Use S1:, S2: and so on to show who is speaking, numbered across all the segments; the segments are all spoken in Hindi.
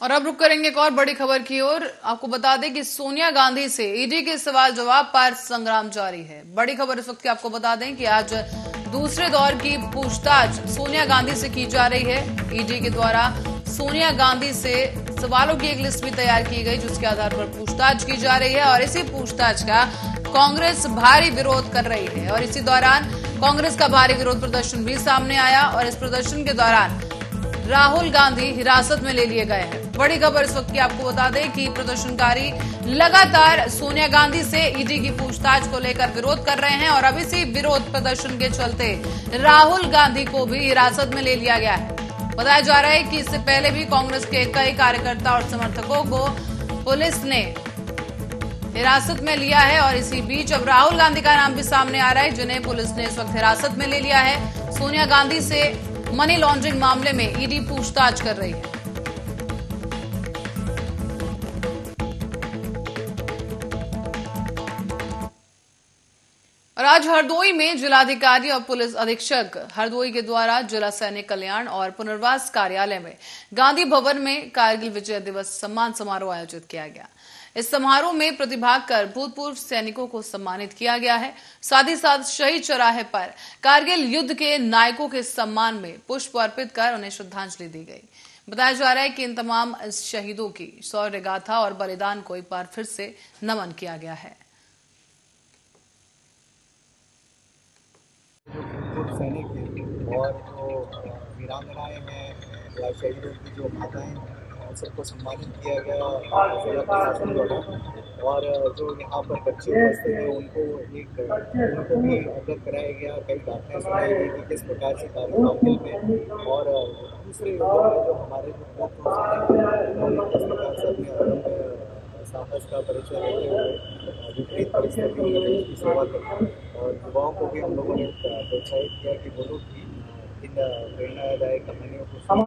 S1: और अब रुक करेंगे एक और बड़ी खबर की ओर। आपको बता दें कि सोनिया गांधी से ईडी के सवाल जवाब पर संग्राम जारी है। बड़ी खबर इस वक्त की आपको बता दें कि आज दूसरे दौर की पूछताछ सोनिया गांधी से की जा रही है। ईडी के द्वारा सोनिया गांधी से सवालों की एक लिस्ट भी तैयार की गई, जिसके आधार पर पूछताछ की जा रही है और इसी पूछताछ का कांग्रेस भारी विरोध कर रही है। और इसी दौरान कांग्रेस का भारी विरोध प्रदर्शन भी सामने आया और इस प्रदर्शन के दौरान राहुल गांधी हिरासत में ले लिए गए हैं। बड़ी खबर इस वक्त की आपको बता दें कि प्रदर्शनकारी लगातार सोनिया गांधी से ईडी की पूछताछ को लेकर विरोध कर रहे हैं और अब इसी विरोध प्रदर्शन के चलते राहुल गांधी को भी हिरासत में ले लिया गया है। बताया जा रहा है कि इससे पहले भी कांग्रेस के कई कार्यकर्ता और समर्थकों को पुलिस ने हिरासत में लिया है और इसी बीच अब राहुल गांधी का नाम भी सामने आ रहा है, जिन्हें पुलिस ने इस वक्त हिरासत में ले लिया है। सोनिया गांधी से मनी लॉन्ड्रिंग मामले में ईडी पूछताछ कर रही है। आज हरदोई में जिलाधिकारी और पुलिस अधीक्षक हरदोई के द्वारा जिला सैनिक कल्याण और पुनर्वास कार्यालय में गांधी भवन में कारगिल विजय दिवस सम्मान समारोह आयोजित किया गया। इस समारोह में प्रतिभाग कर भूतपूर्व सैनिकों को सम्मानित किया गया है। साथ ही साथ शहीद चौराहे पर कारगिल युद्ध के नायकों के सम्मान में पुष्प अर्पित कर उन्हें श्रद्धांजलि दी गई। बताया जा रहा है कि इन तमाम शहीदों की शौर्य गाथा और बलिदान को एक बार फिर से नमन किया गया है।
S2: सैनिक हैं। और जो वीरांगनाएँ हैं, या शहीदों की जो माताएँ हैं सबको सम्मानित किया गया जिला प्रशासन द्वारा। और जो यहाँ पर बच्चे उपस्थित हैं, उनको एक उनको भी अवगत कराया गया, कई बातें सुनाई गई कि किस प्रकार से कारगिल में और दूसरे जो हमारे जो किस प्रकार से अपने साहस का परिचय देते हुए विपरीत परिस्थितियों में देश की सेवा करते और युवाओं को भी हम लोगों ने प्रोत्साहित किया कि वो लोग भी इन प्रेरणादायक कहानियों को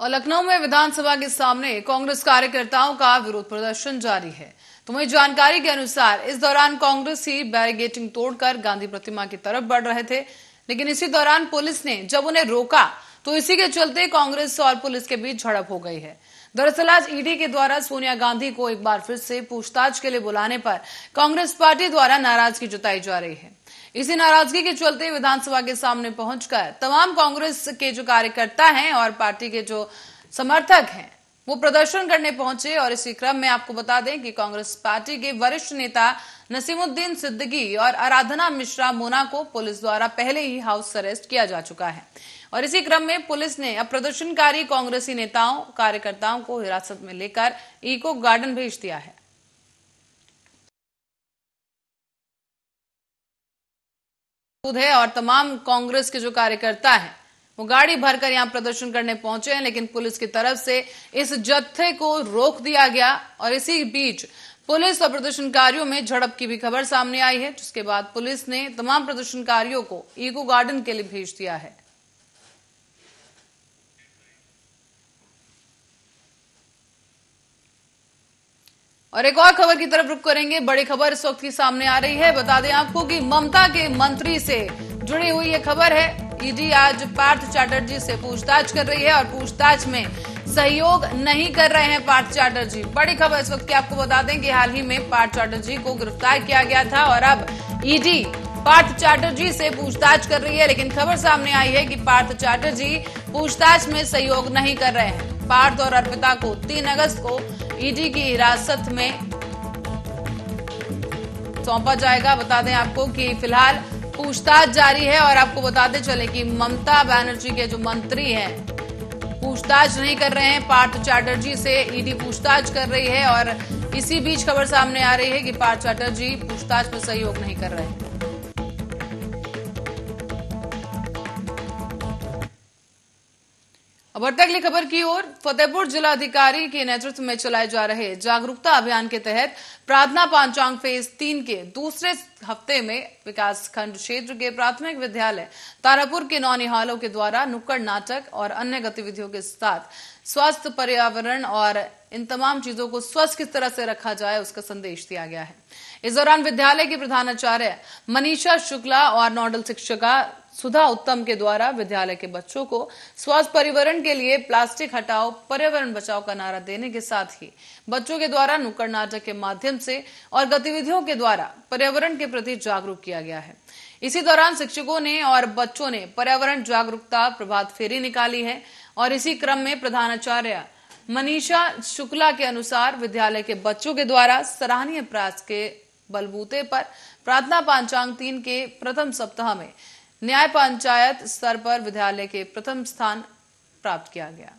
S1: और लखनऊ में विधानसभा के सामने कांग्रेस कार्यकर्ताओं का विरोध प्रदर्शन जारी है। तो वही जानकारी के अनुसार, इस दौरान कांग्रेस ही बैरिगेटिंग तोड़कर गांधी प्रतिमा की तरफ़ बढ़ रहे थे। लेकिन इसी दौरान पुलिस ने, जब उन्हें रोका तो इसी के चलते कांग्रेस और पुलिस के बीच झड़प हो गई है। दरअसल आज ईडी के द्वारा सोनिया गांधी को एक बार फिर से पूछताछ के लिए बुलाने पर कांग्रेस पार्टी द्वारा नाराज़गी जताई जा रही है। इसी नाराज़गी के चलते विधानसभा के सामने पहुंचकर तमाम कांग्रेस के जो कार्यकर्ता हैं और पार्टी के जो समर्थक हैं वो प्रदर्शन करने पहुँचे और इसी क्रम में आपको बता दें कि कांग्रेस पार्टी के वरिष्ठ नेता नसीमुद्दीन सिद्दीकी और आराधना मिश्रा मोना को पुलिस द्वारा पहले ही हाउस अरेस्ट किया जा चुका है। और इसी क्रम में पुलिस ने अब प्रदर्शनकारी कांग्रेसी नेताओं, कार्यकर्ताओं को हिरासत में लेकर इको गार्डन भेज दिया है। है और तमाम कांग्रेस के जो कार्यकर्ता हैं वो गाड़ी भरकर यहाँ प्रदर्शन करने पहुँचे हैं, लेकिन पुलिस की तरफ़ से इस जत्थे को रोक दिया गया और इसी बीच पुलिस और प्रदर्शनकारियों में झड़प की भी खबर सामने आई है, जिसके बाद पुलिस ने तमाम प्रदर्शनकारियों को ईको गार्डन के लिए भेज दिया है। और एक और खबर की तरफ़ रुक करेंगे, बड़ी खबर इस वक्त की सामने आ रही है। बता दें आपको कि ममता के मंत्री से जुड़ी हुई ये खबर है। ईडी आज पार्थ चैटर्जी से पूछताछ कर रही है और पूछताछ में सहयोग नहीं कर रहे हैं पार्थ चैटर्जी। बड़ी खबर इस वक्त की आपको बता दें कि हाल ही में पार्थ चैटर्जी को गिरफ़्तार किया गया था और अब ईडी पार्थ चैटर्जी से पूछताछ कर रही है, लेकिन खबर सामने आई है कि पार्थ चैटर्जी पूछताछ में सहयोग नहीं कर रहे हैं। पार्थ और अर्पिता को तीन अगस्त को ईडी की हिरासत में सौंपा जाएगा। बता दें आपको कि फ़िलहाल पूछताछ जारी है और आपको बताते चले कि ममता बनर्जी के जो मंत्री हैं, पूछताछ नहीं कर रहे हैं। पार्थ चैटर्जी से ईडी पूछताछ कर रही है और इसी बीच खबर सामने आ रही है कि पार्थ चैटर्जी पूछताछ में सहयोग नहीं कर रहे। हैं अब अगली खबर की ओर, फतेहपुर जिलाधिकारी के नेतृत्व में चलाए जा रहे जागरूकता अभियान के तहत प्रार्थना पांचांग फ़ेज़ तीन के दूसरे हफ़्ते में विकास खंड क्षेत्र के प्राथमिक विद्यालय तारापुर के नौनिहालों के द्वारा नुक्कड़ नाटक और अन्य गतिविधियों के साथ स्वास्थ्य, पर्यावरण और इन तमाम चीज़ों को स्वस्थ किस तरह से रखा जाए उसका संदेश दिया गया है। इस दौरान विद्यालय के प्रधानाचार्य मनीषा शुक्ला और नोडल शिक्षिका सुधा उत्तम के द्वारा विद्यालय के बच्चों को स्वास्थ्य पर्यावरण के लिए प्लास्टिक हटाओ, पर्यावरण बचाओ का नारा देने के साथ ही बच्चों के द्वारा नुक्कड़ नाटक के माध्यम से और गतिविधियों के द्वारा पर्यावरण के प्रति जागरूक किया गया है। इसी दौरान शिक्षकों ने और बच्चों ने पर्यावरण जागरूकता प्रभात फेरी निकाली है और इसी क्रम में प्रधानाचार्य मनीषा शुक्ला के अनुसार विद्यालय के बच्चों के द्वारा सराहनीय प्रयास के बलबूते पर प्रार्थना पांचांग तीन के प्रथम सप्ताह में न्याय पंचायत स्तर पर विद्यालय के प्रथम स्थान प्राप्त किया गया।